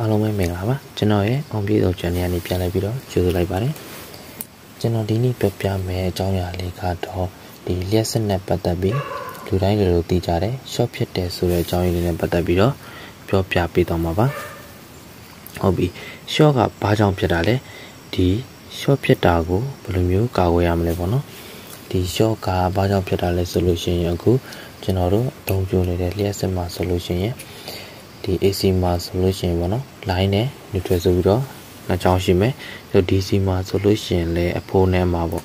အားလုံးပဲမင်္ဂလာပါကျွန်တော်ရဲ့အောင်ပြေဆုံး channel ကနေပြန်လည်ပြီးတော့ကြိုဆိုလိုက်ပါတယ်ကျွန်တော်ဒီနေ့ပြောပြမယ်အကြောင်းအရာလေးကတော့ဒီလျှက်စက်နဲ့ပတ်သက်ပြီးလူတိုင်းလူလိုသိကြတယ် short ဖြစ်တယ်ဆိုတဲ့အကြောင်းအရာလေးနဲ့ပတ်သက်ပြီးတော့ပြောပြပေးသွားမှာပါဟုတ်ပြီ short ကဘာကြောင့်ဖြစ်တာလဲဒီ short ဖြစ်တာကိုဘယ်လိုမျိုးကာကွယ်ရမလဲပေါ့နော်ဒီ short ကဘာကြောင့်ဖြစ်တာလဲဆိုလို့ရှိရင်အခုကျွန်တော်တို့အသုံးပြုနေတဲ့လျှက်စက်မှာဆိုလို့ရှိရင် ဒီ AC မှာဆိုလို့ရှိရင်ပေါ့နော် line နဲ့ neutral ဆိုပြီးတော့နှစ်ချောင်းရှိမယ်ဆို DC မှာဆိုလို့ရှိရင်လည်းအဖိုးနဲ့မှာပေါ့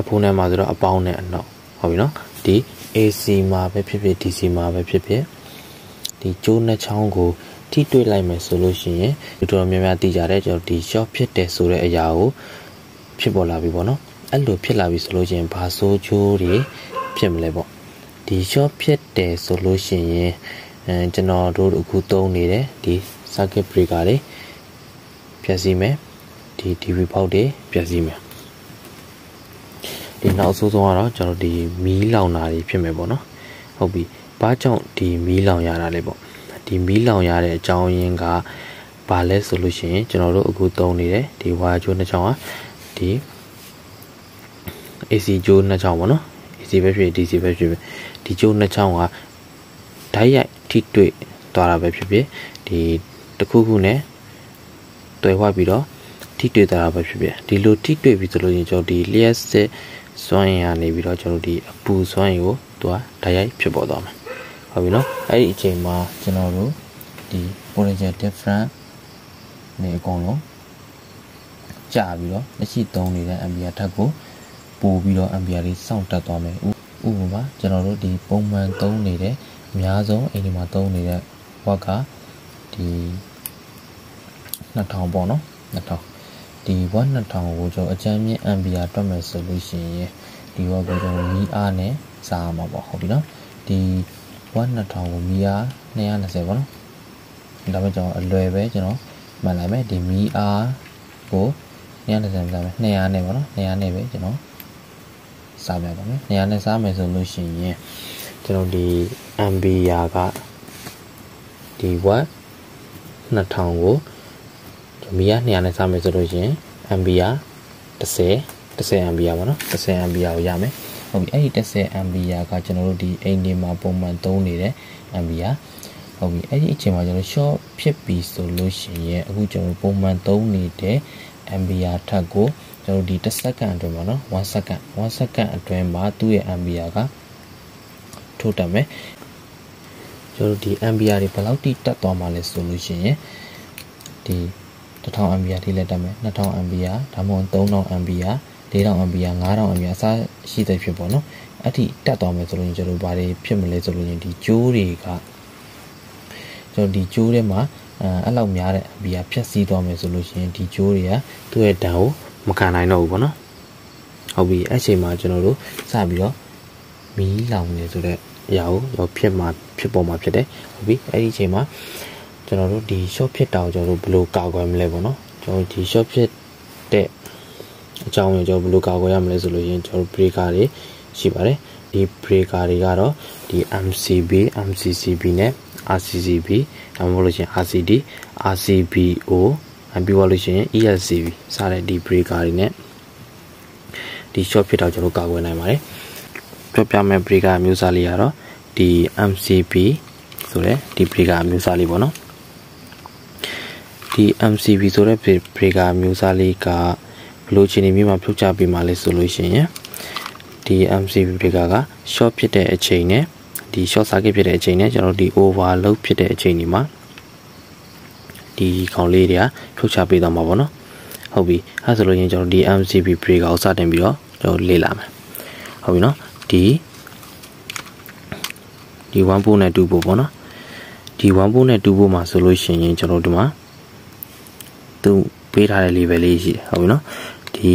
အဖိုးနဲ့မှာဆိုတော့အပေါင်းနဲ့အနောက်ဟုတ်ပြီနော်ဒီ AC မှာပဲဖြစ်ဖြစ် DC မှာပဲဖြစ်ဖြစ်ဒီကျိုးနှစ်ချောင်းကိုထိတွေ့လိုက်မယ်ဆိုလို့ရှိရင်တော်တော်များများသိကြတယ်ကျွန်တော်ဒီ short ဖြစ်တယ်ဆိုတဲ့အရာကိုဖြစ်ပေါ်လာပြီပေါ့နော်အဲ့လိုဖြစ်လာပြီဆိုလို့ရှိရင်ဘာဆိုးချိုးတွေဖြစ်မလဲပေါ့ဒီ short ဖြစ်တယ်ဆိုလို့ရှိရင် အဲကျွန်တော်တို့အခုသုံးနေတဲ့ဒီ circuit breaker တွေပြည့်စည်မယ်ဒီ DV ပေါက်တွေပြည့်စည်မယ်ဒီနောက်ဆုံးဆုံးကတော့ကျွန်တော်ဒီမီးလောင်တာတွေဖြစ်မယ်ပေါ့နော်ဟုတ်ပြီဘာကြောင့်ဒီမီးလောင်ရတာလဲပေါ့ဒီမီးလောင်ရတဲ့အကြောင်းရင်းကဘာလဲဆိုလို့ရှိရင်ကျွန်တော်တို့အခုသုံးနေတဲ့ဒီဝါကျိုးနှစ်ချောင်းကဒီ AC ကျိုးနှစ်ချောင်းပေါ့နော် AC ပဲဖြစ် DC ပဲဖြစ်ဒီကျိုးနှစ်ချောင်းကဓာတ်ရိုက် ထိတွေ့သွားတာပဲဖြစ်ဖြစ်ဒီတစ်ခုခုနဲ့တွေ့ဝပြီးတော့ထိတွေ့သွားတာပဲဖြစ်ဖြစ်ဒီလိုထိတွေ့ပြီးဆိုလို့ရင်ကျွန်တော်ဒီလျှက်စစ်စွမ်းရည်ကနေပြီးတော့ကျွန်တော်ဒီအပူစွမ်းရည်ကိုသူကဓာတ်ရိုက်ဖြစ်ပေါ်သွားမှာဟုတ်ပြီနော်အဲ့ဒီအချိန်မှာကျွန်တော်တို့ဒီ potential difference နေအကုန်လုံးကြာပြီးတော့လက်ရှိသုံးနေတဲ့ ampere ထက်ကိုပို့ပြီးတော့ ampere လေးစောင့်တက်သွားမယ်ဥပမာကျွန်တော်တို့ဒီပုံမှန်သုံးနေတဲ့ အများဆုံးအိမ်ဒီမှာသုံးနေတဲ့ဝက်ကဒီ2000ပေါ့နော်2000ဒီဝက်2000ကိုကျွန်တော်အကြမ်းမြင့် ampere တွက်မယ်ဆိုလို့ရှိရင်ဒီဝက်ကိုကျွန်တော်မီအားနဲ့စားရမှာပေါ့ဟုတ်ပြီနော်ဒီဝက်2000ကိုမီအား220ပေါ့နော်ဒါပေမဲ့ကျွန်တော်အလွယ်ပဲကျွန်တော်မှန်လိုက်မယ်ဒီမီအားကို220မှန်လိုက်မယ်200နဲ့ပေါ့နော်200နဲ့ပဲကျွန်တော်စားပြပါမယ်200နဲ့စားမယ်ဆိုလို့ရှိရင် ကျွန်တော်ဒီ ampere ကဒီ watt 2000ကိုမီယာ200နဲ့စမယ်ဆိုလို့ရှိရင် ampere 30 10 ampere ပေါ့နော်10 ampere ကိုရမယ်ဟုတ်ပြီအဲ့ဒီ10 ampere ကကျွန်တော်တို့ဒီအိမ်ဒီမှာပုံမှန်သုံးနေတဲ့ ampere ဟုတ်ပြီအဲ့ဒီအချိန်မှာကျွန်တော် short ဖြစ်ပြီဆိုလို့ရှိရင်အခုကျွန်တော်ပုံမှန်သုံးနေတဲ့ ampere ထက်ကိုကျွန်တော်ဒီ1စက္ကန့်အတွင်းပေါ့နော်1စက္ကန့်1စက္ကန့်အတွင်းမှာသူ့ရဲ့ ampere က ထိုးတက်မယ်ကျွန်တော်ဒီ ampere တွေဘယ်လောက်တိတက်သွားမှာလဲဆိုလို့ရှိရင်ဒီ1000 ampere ထိလက်တက်မယ်2000 ampere ဒါမှမဟုတ်3000 ampere 4000 ampere 5000 ampere အစားရှိတဲ့ဖြစ်ပေါ့နော်အဲ့ဒီတက်သွားမယ်ဆိုလို့ကျွန်တော်ဘာတွေဖြစ်မလဲဆိုလို့ရင်ဒီကျိုးတွေကကျွန်တော်ဒီကျိုးထဲမှာအဲ့လောက်များတဲ့ ampere ဖြတ်စည်းသွားမယ်ဆိုလို့ရှိရင်ဒီကျိုးတွေကသူ့ရဲ့တန်ကိုမခံနိုင်တော့ဘူးပေါ့နော်ဟုတ်ပြီအဲ့ချိန်မှာကျွန်တော်တို့စပြီးတော့မီးလောင်နေဆိုတဲ့ အရာကိုတော့ဖြစ်မှာဖြစ်ပေါ်မှာဖြစ်တယ်ဟုတ်ပြီအဲ့ဒီအချိန်မှာကျွန်တော်တို့ဒီ short ဖြစ်တာကိုကျွန်တော်တို့ဘယ်လိုကာကွယ်မလဲပေါ့နော်ကျွန်တော်ဒီ short ဖြစ်တဲ့အကြောင်းကိုကျွန်တော်ဘယ်လိုကာကွယ်ရမလဲဆိုလို့ရင်ကျွန်တော် breaker တွေရှိပါတယ်ဒီ breaker တွေကတော့ဒီ MCB MCCB နဲ့ RCCB ဒါမှမဟုတ်လို့ရှိရင် RCD RCBO ပြီးသွားလို့ရှိရင် ELCB စတဲ့ဒီ breaker တွေနဲ့ဒီ short ဖြစ်တာကျွန်တော်ကာကွယ်နိုင်ပါတယ် ပြောပြမယ့် breaker မျိုးစားလေးကတော့ဒီ MCB ဆိုတဲ့ဒီ breaker မျိုးစားလေးပေါ့နော်ဒီ MCB ဆိုတဲ့ breaker မျိုးစားလေးကဘလို့အခြေအနေမျိုးမှာဖြုတ်ချပေးမှလဲဆိုလို့ရှိရင်ဒီ MCB breaker က short ဖြစ်တဲ့အချိန်နဲ့ဒီ short circuit ဖြစ်တဲ့အချိန်နဲ့ကျွန်တော်ဒီ overload ဖြစ်တဲ့အချိန်ဒီမှာဒီကောင်လေးတွေကဖြုတ်ချပေးသွားမှာပေါ့နော်ဟုတ်ပြီအဲဆိုလို့ရင်ကျွန်တော်ဒီ MCB breaker ကိုစတင်ပြီးတော့ကျွန်တော်လေ့လာမယ်ဟုတ်ပြီနော် ဒီဒီ1ပို့နဲ့2ပို့ပေါ့နော်ဒီ1ပို့နဲ့2ပို့မှာဆိုလို့ရှိရင်ကျွန်တော်ဒီမှာသူပေးထားတဲ့ level လေးရှိတယ်ဟုတ်ပြီနော်ဒီ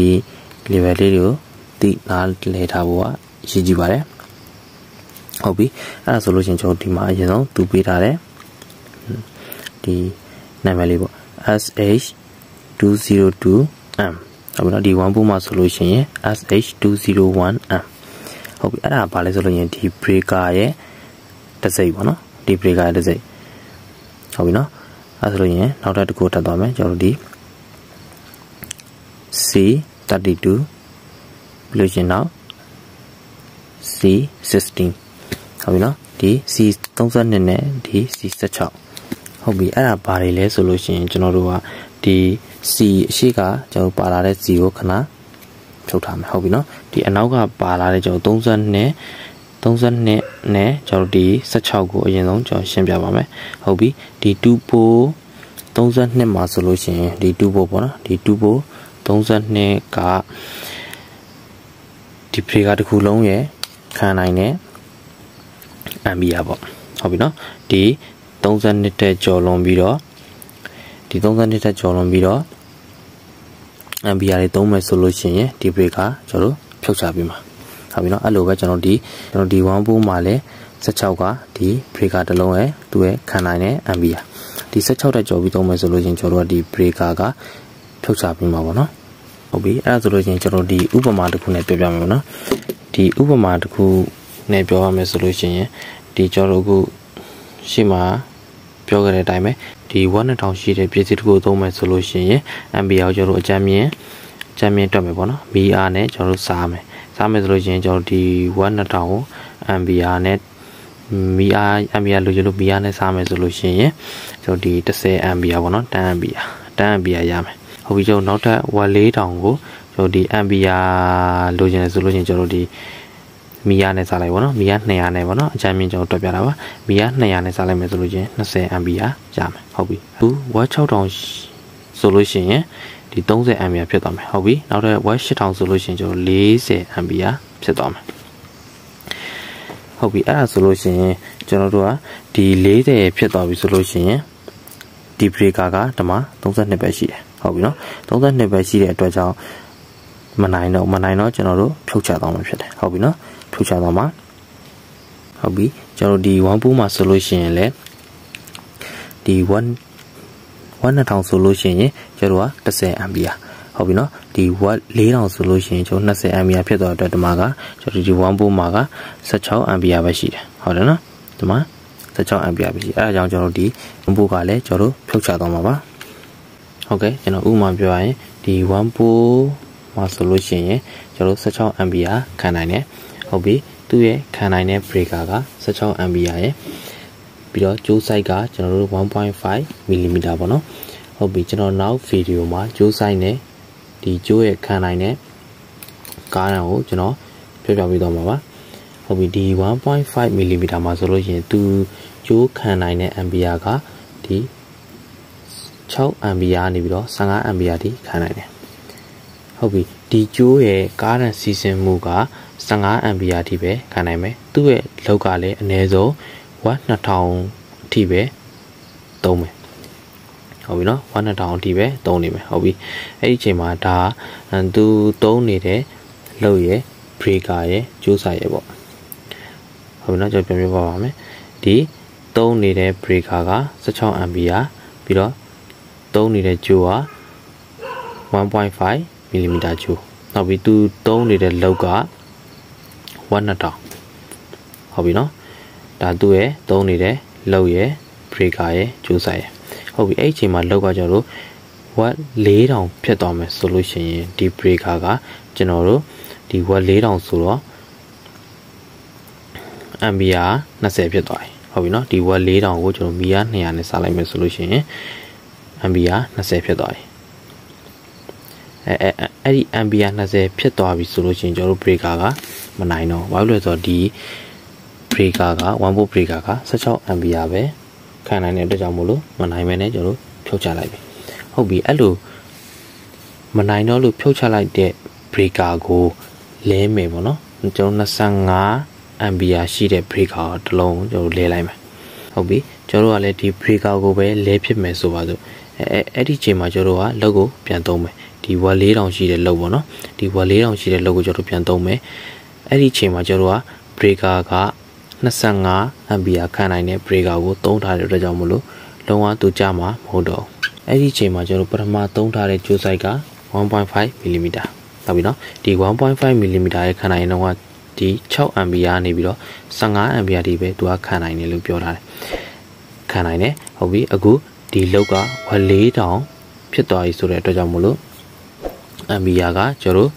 level လေးတွေကိုသိနားလဲထားဖို့ကအရေးကြီးပါတယ်ဟုတ်ပြီအဲ့ဒါဆိုလို့ရှိရင်ကျွန်တော်ဒီမှာအရင်ဆုံးသူပေးထားတဲ့ဒီနာမည်လေးပေါ့ SH 202M ဟုတ်ပြီနော်ဒီ1ပို့မှာဆိုလို့ရှိရင် SH 201M ဟုတ်ပြီအဲ့ဒါဘာလဲဆိုလို့ရင်ဒီ breaker ရဲ့တစ်စိတ်ပေါ့နော်ဒီ breaker ရဲ့တစ်စိတ်ဟုတ်ပြီနော်အဲဆိုလို့ရင်နောက်ထပ်တစ်ခုထပ်သွားမယ်ကျွန်တော်တို့ဒီ C32 ပြီးလို့ရှင်နောက် C16 ဟုတ်ပြီနော်ဒီ C32 နဲ့ဒီ C16 ဟုတ်ပြီအဲ့ဒါဘာတွေလဲဆိုလို့ရှိရင်ကျွန်တော်တို့ကဒီ C အရှိကကျွန်တော်ပါလာတဲ့ C ကိုခဏ ဖြုတ်ထားမယ်ဟုတ်ပြီနော်ဒီအနောက်ကပါလာတဲ့ကျွန်တော်32 32နဲ့ကျွန်တော်ဒီ16ကိုအရင်ဆုံးကျွန်တော်ရှင်းပြပါမယ်ဟုတ်ပြီဒီ2ပို32မှာဆိုလို့ရှိရင်ဒီ2ပိုပေါ့နော်ဒီ2ပို32ကဒီပရိကတစ်ခုလုံးရဲ့ခံနိုင်တဲ့အမ်ဘီယာပေါ့ဟုတ်ပြီနော်ဒီ32တက်ကျော်လွန်ပြီးတော့ဒီ32တက်ကျော်လွန်ပြီးတော့ အမ်ဘီယာတွေသုံးမယ်ဆိုလို့ရှိရင်ဒီပရိကကျွန်တော်တို့ဖြုတ်ချပြီးမှာဟုတ်ပြီနော်အဲ့လိုပဲကျွန်တော်ဒီကျွန်တော်ဒီ1ပိုးမှာလည်း16ကဒီဘရေကာတစ်လုံးရဲ့သူ့ရဲ့ခံနိုင်တဲ့အမ်ဘီယာဒီ16တက်ကျော်ပြီးသုံးမယ်ဆိုလို့ရှိရင်ကျွန်တော်တို့ကဒီဘရေကာကဖြုတ်ချပြီးမှာပေါ့နော်ဟုတ်ပြီအဲ့ဒါဆိုလို့ရှိရင်ကျွန်တော်ဒီဥပမာတစ်ခုနဲ့ပြောပြမယ်နော်ဒီဥပမာတစ်ခုနဲ့ပြောရမယ်ဆိုလို့ရှိရင်ဒီကျွန်တော်တို့ခုရှေ့မှာ ပြောခဲ့တဲ့အတိုင်းပဲဒီ1000ရှိတဲ့ပစ္စည်းတစ်ခုသုံးမယ်ဆိုလို့ရှိရင် MBR ကိုကျွန်တော်တို့အကြမ်းမြင်အကြမ်းမြင်တွက်မယ်ပေါ့နော် BR နဲ့ကျွန်တော်တို့စားမယ်စားမယ်ဆိုလို့ရှိရင်ကျွန်တော်ဒီ1000ကို MBR နဲ့ MBR MBR လိုချင်လို့ BR နဲ့စားမယ်ဆိုလို့ရှိရင်ကျွန်တော်ဒီ10 MBR ပေါ့နော်10 MBR 10 MBR ရမယ်ဟုတ်ပြီကျွန်တော်နောက်ထပ်ဝက်4000ကိုကျွန်တော်ဒီ MBR လိုချင်တယ်ဆိုလို့ရှိရင်ကျွန်တော်ဒီ မီယာနဲ့စားလိုက်ပါတော့မီယာ200နဲ့ပေါ့နော်အချမ်းမြင့်ကျွန်တော်တွက်ပြတာပါမီယာ200နဲ့စားလိုက်မယ်ဆိုလို့ချင်း20 MB ရမယ်ဟုတ်ပြီသူဝက်6000ဆိုလို့ရှိရင်ဒီ30 MB ဖြစ်သွားမယ်ဟုတ်ပြီနောက်ထပ်ဝက်8000ဆိုလို့ရှိရင်ကျွန်တော်40 MB ဖြစ်သွားမယ်ဟုတ်ပြီအဲ့ဒါဆိုလို့ရှိရင်ကျွန်တော်တို့ကဒီ40ဖြစ်သွားပြီဆိုလို့ရှိရင်ဒီဘရေကာကဒီမှာ32ပဲရှိတယ်ဟုတ်ပြီနော်32ပဲရှိတဲ့အတွက်ကြောင့် မနိုင်တော့မနိုင်တော့ကျွန်တော်တို့ဖြုတ်ချသွားမှာဖြစ်တယ်ဟုတ်ပြီနော်ထုတ်ချသွားမှာဟုတ်ပြီကျွန်တော်ဒီ1ပိုးမှာဆိုလို့ရှိရင်လည်းဒီ1 1000ဆိုလို့ရှိရင်ကျွန်တော်က10 ampere ဟုတ်ပြီနော်ဒီ watt 4000ဆိုလို့ရှိရင်ကျွန်တော်20 ampere ဖြစ်သွားတဲ့အတွက်ဒီမှာကကျွန်တော်ဒီ1ပိုးမှာက16 ampere ပဲရှိတယ်ဟုတ်တယ်နော်ဒီမှာ16 ampere ပဲရှိအဲဒါကြောင့်ကျွန်တော်ဒီ1ပိုးကလည်းကျွန်တော်ဖြုတ်ချသွားမှာပါဟုတ်ကဲ့ကျွန်တော်ဥပမာပြောရရင်ဒီ1ပိုး မှာဆိုလို့ရှိရင်ကျွန်တော်16 ampere ခံနိုင်တယ်ဟုတ်ပြီသူ့ရဲ့ခံနိုင်တဲ့ breaker က16 ampere ရဲ့ပြီးတော့ကြိုး size ကကျွန်တော်တို့1.5 mm ပေါ့နော်ဟုတ်ပြီကျွန်တော်နောက်ဗီဒီယိုမှာကြိုး size နဲ့ဒီကြိုးရဲ့ခံနိုင်တဲ့ကားတန်းကိုကျွန်တော်ပြောပြပေးသွားမှာပါဟုတ်ပြီဒီ1.5 mm မှာဆိုလို့ရှိရင်သူကြိုးခံနိုင်တဲ့ ampere ကဒီ6 ampere နေပြီးတော့15 ampere ထိခံနိုင်တယ် ဟုတ်ပြီဒီကျိုးရဲ့ကားရန်စီစဉ်မှုက15 ampere အထိပဲခံနိုင်မယ်သူ့ရဲ့လောက်ကလည်းအနည်းဆုံးဝတ်2000အထိပဲသုံးမယ်ဟုတ်ပြီနော်ဝတ်2000အထိပဲသုံးနေမယ်ဟုတ်ပြီအဲ့ဒီအချိန်မှာဒါသူသုံးနေတဲ့လောက်ရဲ့ breaker ရဲ့ကျိုးစာရဲ့ပေါ့ဟုတ်ပြီနော်ကျွန်တော်ပြန်ပြပါပါမယ်ဒီသုံးနေတဲ့ breaker က16 ampere ပြီးတော့သုံးနေတဲ့ကျိုးက1.5 mm ကျိုးနောက်ပြီးသူသုံးနေတဲ့လောက်က1200ဟုတ်ပြီနော်ဒါသူ့ရဲ့သုံးနေတဲ့လောက်ရဲ့ breaker ရဲ့ကျိုးဆိုင်ရဲ့ဟုတ်ပြီအဲ့အချိန်မှာလောက်ကကျွန်တော်တို့ watt 4000ဖြစ်သွားမယ်ဆိုလို့ရှိရင်ဒီ breaker ကကျွန်တော်တို့ဒီ watt 4000ဆိုတော့ ampere 20ဖြစ်သွားပြီဟုတ်ပြီနော်ဒီ watt 4000ကိုကျွန်တော်မီယာ200နဲ့စလိုက်မယ်ဆိုလို့ရှိရင် ampere 20ဖြစ်သွားပြီ အဲအဲ့ဒီ ampere 20ဖြစ်သွားပြီဆိုလို့ရှိရင်ကျွန်တော်တို့ breaker ကမနိုင်တော့ဘာလို့လဲဆိုတော့ဒီ breaker က1 volt breaker က16 ampere ပဲခံနိုင်တဲ့အတွက်ကြောင့်မို့လို့မနိုင်မဲနဲ့ကျွန်တော်တို့ဖြုတ်ချလိုက်ပြီဟုတ်ပြီအဲ့လိုမနိုင်တော့လို့ဖြုတ်ချလိုက်တဲ့ breaker ကိုလဲမယ်ပေါ့နော်ကျွန်တော်25 ampere ရှိတဲ့ breaker တစ်လုံးကျွန်တော်လဲလိုက်မယ်ဟုတ်ပြီကျွန်တော်တို့ကလည်းဒီ breaker ကိုပဲလဲဖြစ်မယ်ဆိုပါစို့အဲအဲ့ဒီချိန်မှာကျွန်တော်တို့ကလောက်ကိုပြန်သုံးမယ် ဒီဝက်4000ရှိတဲ့လောက်ပေါ့နော်ဒီဝက်4000ရှိတဲ့လောက်ကိုကျွန်တော်ပြန်သုံးမယ်အဲ့ဒီချိန်မှာကျွန်တော်က breaker က25 ampere ခံနိုင်တဲ့ breaker ကိုသုံးထားတဲ့အတွက်ကြောင့်မလို့လုံးဝသူကြမှာမဟုတ်တော့အဲ့ဒီချိန်မှာကျွန်တော်ပထမသုံးထားတဲ့ကြိုးစိုက်က1.5 mm ဟုတ်ပြီနော်ဒီ1.5 mm ရဲ့ခံနိုင်တော့ကဒီ6 ampere နေပြီးတော့15 ampere ဒီပဲသူကခံနိုင်တယ်လို့ပြောထားတယ်ခံနိုင်တယ်ဟုတ်ပြီအခုဒီလောက်ကဝက်၄တောင်ဖြစ်သွားပြီဆိုတဲ့အတွက်ကြောင့်မို့လို့အ မ်ဘီယာကကျွန်တော်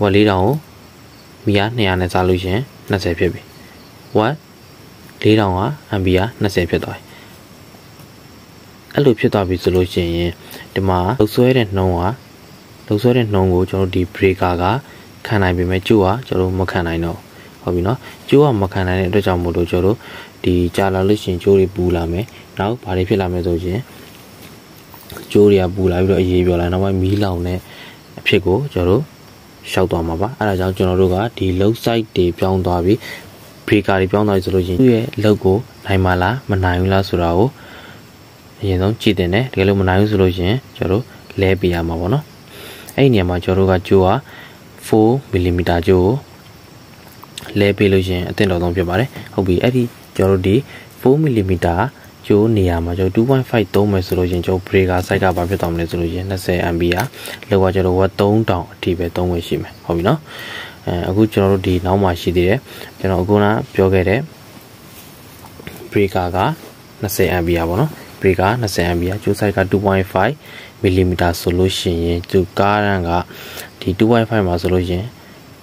ဝက်၄တောင်ကိုမီယာ200နဲ့စားလို့ရှင်20ဖြစ်ပြီဝက်၄တောင်ကအမ်ဘီယာ20ဖြစ်သွားပြီအဲ့လိုဖြစ်သွားပြီဆိုလို့ရှိရင်ဒီမှာလှုပ်ဆွဲတဲ့နှုံးကလှုပ်ဆွဲတဲ့နှုံးကိုကျွန်တော်ဒီ breaker ကခံနိုင်ပေမဲ့ကျိုးကကျွန်တော်မခံနိုင်တော့ဟုတ်ပြီနော်ကျိုးကမခံနိုင်တဲ့အတွက်ကြောင့်မို့လို့ကျွန်တော်ဒီကြာလာလို့ရှိရင်ကျိုးတွေပူလာမယ်နောက်ဘာတွေဖြစ်လာမလဲဆိုရင်ကျိုးတွေကပူလာပြီးတော့အေးပြောလာနောက်ပိုင်းမီးလောင်တဲ့ အဖြစ်ကိုကျွန်တော်တို့ရှောက်သွားမှာပါအဲဒါကြောင့်ကျွန်တော်တို့ကဒီ low side တွေပြောင်းသွားပြီး breaker တွေပြောင်းသွားပြီဆိုလို့ရှိရင်သူ့ရဲ့ load ကိုနိုင်မလားမနိုင်ဘူးလားဆိုတာကိုအရင်ဆုံးကြည့်တင်တယ်တကယ်လို့မနိုင်ဘူးဆိုလို့ရှိရင်ကျွန်တော်တို့လဲပေးရမှာပေါ့နော်အဲ့ဒီနေရာမှာကျွန်တော်တို့ကကြိုးက4 mm ကြိုးကိုလဲပေးလို့ရှိရင်အသင့်တော်ဆုံးဖြစ်ပါတယ်ဟုတ်ပြီအဲ့ဒီကျွန်တော်တို့ဒီ4 mm ကျိုးနေရာမှာကျွန်တော်2.5သုံးမယ်ဆိုလို့ရင်ကျွန်တော် breaker site ကဘာဖြစ်သွားမလဲဆိုလို့ရင်20 MB อ่ะလောကကျွန်တော်ဝတ်3000အထိပဲသုံးဝင်ရှိမယ်ဟုတ်ပြီနော်အဲအခုကျွန်တော်တို့ဒီနောက်မှာရှိသေးတယ်ကျွန်တော်အခုနပြောခဲ့တဲ့ breaker က20 MB อ่ะပေါ့နော် breaker 20 MB อ่ะကျိုး site က2.5 mm ဆိုလို့ရှိရင်သူကားရန်ကဒီ2.5မှာဆိုလို့ရှိရင်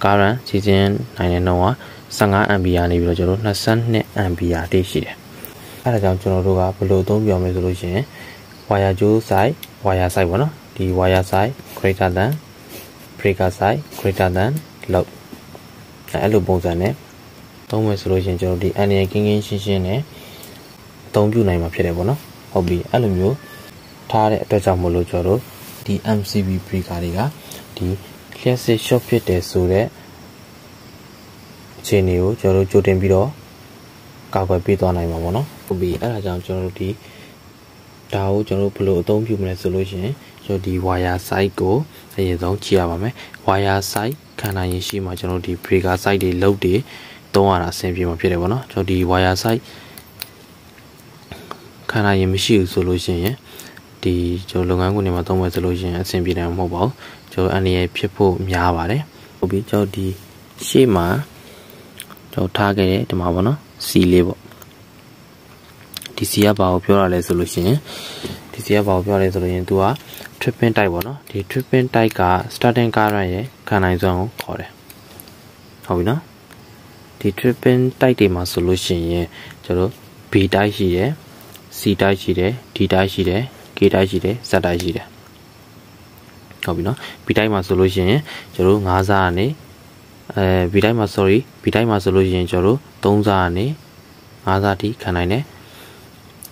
ကားရန်စီစဉ်နိုင်တဲ့နှုန်းက15 MB နေပြီးတော့ကျွန်တော်22 MB တိရှိတယ် အဲဒါကြောင့်ကျွန်တော်တို့ကဘယ်လိုအသုံးပြောမလဲဆိုလို့ရှိရင် wire ကြိုး side wire side ပေါ့နော်ဒီ wire side greater than breaker side greater than load အဲအဲ့လိုပုံစံနဲ့သုံးမယ်ဆိုလို့ရှိရင်ကျွန်တော်ဒီအန်ရကင်းကင်းရှင်းရှင်းနဲ့အသုံးပြုနိုင်မှာဖြစ်တယ်ပေါ့နော်ဟုတ်ပြီအဲ့လိုမျိုးထားတဲ့အတွက်ကြောင့်မလို့ကျွန်တော်တို့ဒီ MCB breaker တွေကဒီ classic shop ဖြစ်တယ်ဆိုတော့အခြေအနေကိုကျွန်တော်တို့ကြိုတင်ပြီးတော့ကာကွယ်ပေးသွားနိုင်မှာပေါ့နော် ဟုတ်ပြီအဲ့ဒါကြောင့်ကျွန်တော်တို့ဒီဒါကိုကျွန်တော်တို့ဘယ်လိုအသုံးပြုမလဲဆိုလို့ရှိရင်ကျွန်တော်ဒီ wire side ကိုအရင်ဆုံးကြည့်ရပါမယ် wire side ခန္ဓာရင်ရှိမှာကျွန်တော်ဒီ breaker side တွေလုတ်တွေသုံးရတာအဆင်ပြေမှာဖြစ်တယ်ပေါ့နော်ကျွန်တော်ဒီ wire side ခန္ဓာရင်မရှိဘူးဆိုလို့ရှိရင်ဒီကျွန်တော်လုပ်ငန်းခွင်တွေမှာသုံးမယ်ဆိုလို့ရှိရင်အဆင်ပြေတယ်မဟုတ်ပါဘူးကျွန်တော်အန်ရဖြစ်ဖို့များပါတယ်ဟုတ်ပြီကျွန်တော်ဒီရှေ့မှာကျွန်တော်ထားခဲ့တဲ့ဒီမှာပေါ့နော်စီလေးပေါ့ ဒီစီကဘာကိုပြောတာလဲဆိုလို့ရှိရင်ဒီစီကဘာကိုပြောလဲဆိုလို့ရင် तू က tripping type ပေါ့နော်ဒီ tripping type က starting current ရဲ့ခံနိုင်စွမ်းကိုခေါ်တယ်ဟုတ်ပြီနော်ဒီ tripping type တွေမှာဆိုလို့ရှိရင်ကျွန်တော် B type ရှိတယ် C type ရှိတယ် D type ရှိတယ် K type ရှိတယ် Z type ရှိတယ်ဟုတ်ပြီနော် B type မှာဆိုလို့ရှိရင်ကျွန်တော်၅စားကနေအဲ B type မှာ sorry B type မှာဆိုလို့ရှိရင်ကျွန်တော်၃စားကနေ၅စားထိခံနိုင်တယ်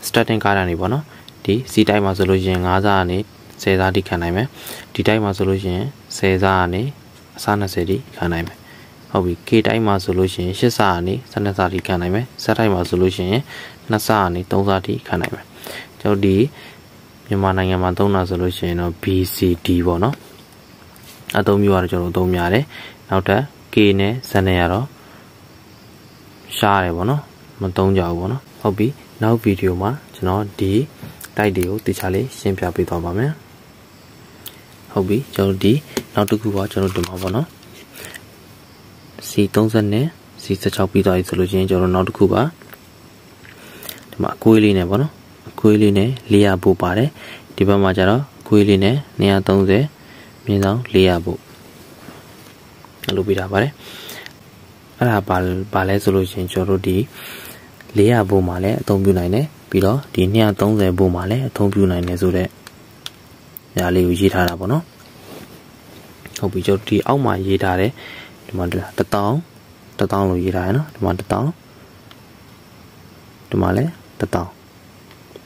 starting ကားတာနေပေါ့နော်ဒီ C type မှာဆိုလို့ရှိရင်5စားကနေ10စားထိခံနိုင်မယ် D type မှာဆိုလို့ရှိရင်10စားကနေအစား20ထိခံနိုင်မယ်ဟုတ်ပြီ K type မှာဆိုလို့ရှိရင်8စားကနေ12စားထိခံနိုင်မယ် Z type မှာဆိုလို့ရှိရင်2စားကနေ3စားထိခံနိုင်မယ်ကျွန်တော်ဒီမြန်မာနိုင်ငံမှာသုံးတာဆိုလို့ရှိရင်တော့ BCD ပေါ့နော်အသုံးမျိုးကတော့ကျွန်တော်သုံးများတယ်နောက်ထပ် K နဲ့ Z နဲ့ရတော့ရှားတယ်ပေါ့နော်မသုံးကြဘူးပေါ့နော်ဟုတ်ပြီ နောက်ဗီဒီယိုမှာကျွန်တော်ဒီ တိုက်တွေကိုတခြားလေးရှင်းပြပေးသွားပါမယ်ဟုတ်ပြီကျွန်တော်ဒီနောက်တစ်ခုကကျွန်တော်ဒီမှာပေါ့နော် C30 နဲ့ C16 ပြီးသွားပြီဆိုလို့ချင်းကျွန်တော်နောက်တစ်ခုကဒီမှာအကွေးလေးနဲ့ပေါ့နော်အကွေးလေးနဲ့400ပို့ပါတယ်ဒီဘက်မှာကျတော့အကွေးလေးနဲ့230မြင်းဆောင်400ပို့အဲ့လိုပြထားပါတယ်အဲ့ဒါဘာဘာလဲဆိုလို့ချင်းကျွန်တော်တို့ဒီ 400ဘို့မှာလည်းအသုံးပြုနိုင်တယ်ပြီးတော့ဒီ230ဘို့မှာလည်းအသုံးပြုနိုင်တယ်ဆိုတော့ညလေးကိုရေးထားတာပေါ့နော်ဟုတ်ပြီကျွန်တော်ဒီအောက်မှာရေးထားတယ်ဒီမှာတထောင်တထောင်လို့ရေးထားရနော်ဒီမှာတထောင်ဒီမှာလည်းတထောင်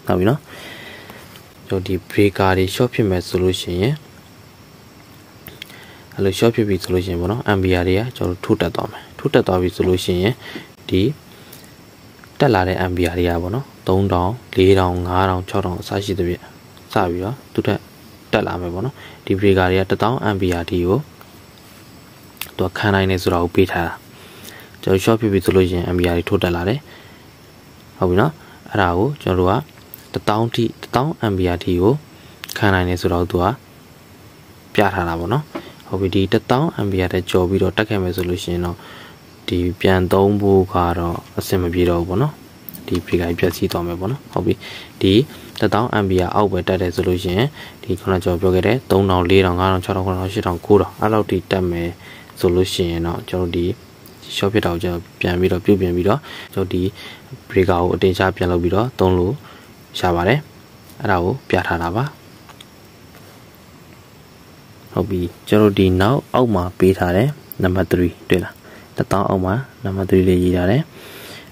ဟုတ်ပြီနော်ကျွန်တော်ဒီ breaker တွေ short ဖြစ်မယ်ဆိုလို့ရှိရင်အဲ့လို short ဖြစ်ပြီဆိုလို့ရှိရင်ပေါ့နော် ampere တွေကကျွန်တော်ထိုးတက်သွားမယ်ထိုးတက်သွားပြီဆိုလို့ရှိရင်ဒီ တက်လာတဲ့ ampere တွေကပေါ့နော်3000 4000 5000 6000အစရှိသဖြင့်စပြီးတော့သူတက်တက်လာမယ်ပေါ့နော်ဒီ breaker တွေက1000 ampere ဒီကိုသူခံနိုင်နေဆိုတာကိုပေးထားတာကျွန်တော် short ဖြစ်ပြီဆိုလို့ရှိရင် ampere တွေထိုးတက်လာတယ်ဟုတ်ပြီနော်အဲ့ဒါကိုကျွန်တော်တို့က1000ထိ1000 ampere ထိကိုခံနိုင်နေဆိုတော့သူကပြထားတာပေါ့နော်ဟုတ်ပြီဒီ1000 ampere တဲ့ကြော်ပြီးတော့တက်ခဲ့မယ်ဆိုလို့ရှိရင်တော့ ဒီပြန်သုံးဖို့ကတော့အဆင်မပြေတော့ဘူးပေါ့နော်ဒီဒီ breaker ကြီးပြည့်စည်သွားမယ်ပေါ့နော်ဟုတ်ပြီဒီ1000 ampere အောက်ပဲတက်တယ်ဆိုလို့ရှိရင်ဒီခုနကျွန်တော်ပြောခဲ့တဲ့3000 4000 5000 6000 9000 8000 9000အဲ့လောက်ထိတက်မယ်ဆိုလို့ရှိရင်တော့ကျွန်တော်ဒီ short ဖြစ်တာကိုကျွန်တော်ပြန်ပြီးတော့ပြုတ်ပြန်ပြီးတော့ကျွန်တော်ဒီ breaker ကိုအတင်ချပြန်လုပ်ပြီးတော့သုံးလို့ရှာပါတယ်အဲ့ဒါကိုပြထားတာပါဟုတ်ပြီကျွန်တော်ဒီနောက်အောက်မှာပေးထားတယ်နံပါတ်3တွေ့လား တထောင်အောက်မှာနံပါတ်3လေးရေးထားတယ်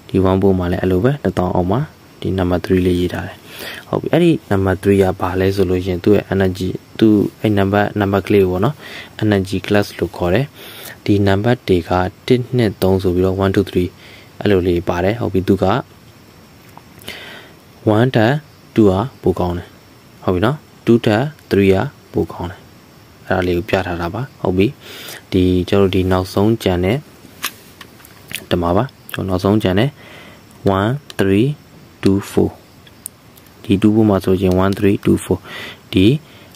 ဒီ1ပို့မှာလည်းအဲ့လိုပဲတထောင်အောက်မှာဒီနံပါတ်3လေးရေးထားတယ်ဟုတ်ပြီအဲ့ဒီနံပါတ်3ကဘာလဲဆိုလို့ရှင်သူ့ရဲ့ energy သူ့အဲ့နံပါတ်နံပါတ်ကလေးပေါ့နော် energy class လို့ခေါ်တယ်ဒီနံပါတ်တွေက1 2 3ဆိုပြီးတော့1 2 3အဲ့လိုလေးပါတယ်ဟုတ်ပြီသူက1တက်2ကပိုကောင်းတယ်ဟုတ်ပြီနော်2တက်3ကပိုကောင်းတယ်အဲ့ဒါလေးကိုပြထားတာပါဟုတ်ပြီဒီကျွန်တော်ဒီနောက်ဆုံးကြံတဲ့ တမပါကျွန်တော်နောက်ဆုံးကြံတဲ့1 3 2 4ဒီ2ဘုံမှာဆိုရင်1 3 2 4ဒီ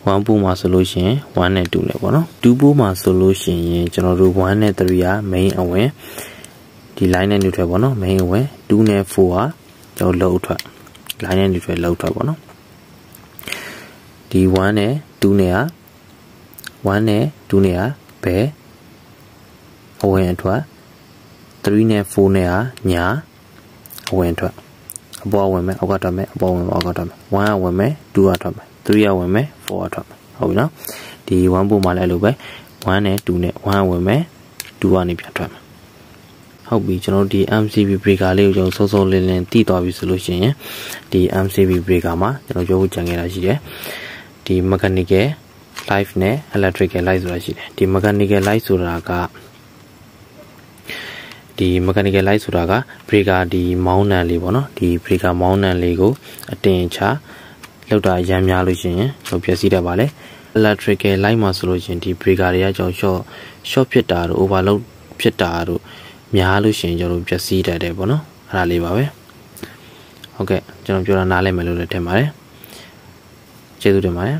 1ဘိုးမှာဆိုလို့ရှိရင်1နဲ့2နဲ့ပေါ့နော်2ဘိုးမှာဆိုလို့ရှိရင်ကျွန်တော်တို့1နဲ့3က main အဝင်ဒီ line နဲ့ neutral ပေါ့နော် main အဝင်2နဲ့4ကကျွန်တော် low ထွက် line နဲ့ neutral low ထွက်ပေါ့နော်ဒီ1နဲ့2နဲ့က1နဲ့2နဲ့ကဘယ်အဝင်အထွက် 3နဲ့4နဲ့ကညာအဝင်ထွက်အပေါ်ဝင်မယ်အောက်ကထွက်မယ်အပေါ်ဝင်အောက်ကထွက်မယ်1ကဝင်မယ်2ကထွက်မယ်3ကဝင်မယ်4ကထွက်မယ်ဟုတ်ပြီနော်ဒီ1ပို့မှာလည်းအဲ့လိုပဲ1နဲ့2နဲ့1ဝင်မယ်2ကနေပြန်ထွက်မယ်ဟုတ်ပြီကျွန်တော်ဒီ MCB breaker လေးကိုကျွန်တော်စောစောလင်းလင်းတည်သွားပြီဆိုလို့ရှိရင်ဒီ MCB breaker မှာကျွန်တော်ပြောဖို့ကြံခဲ့တာရှိတယ်ဒီ mechanical live နဲ့ electrical light ဆိုတာရှိတယ်ဒီ mechanical light ဆိုတာက ဒီ mechanical light ဆိုတာက breaker ဒီမောင်းနံလေးပေါ့နော်ဒီ breaker မောင်းနံလေးကိုအတင်ချလောက်တာရမ်းများလို့ရှိရင်တော့ပျက်စီးတတ်ပါလေ electrical light မှာဆိုလို့ရှိရင်ဒီ breaker တွေကကြောင့် short short ဖြစ်တာတို့ overload ဖြစ်တာတို့များလို့ရှိရင်ကျွန်တော်ပျက်စီးတတ်တယ်ပေါ့နော်အဲ့ဒါလေးပါပဲဟုတ်ကဲ့ကျွန်တော်ပြောတာနားလည်မယ်လို့လည်းထင်ပါတယ်ကျေးဇူးတင်ပါတယ်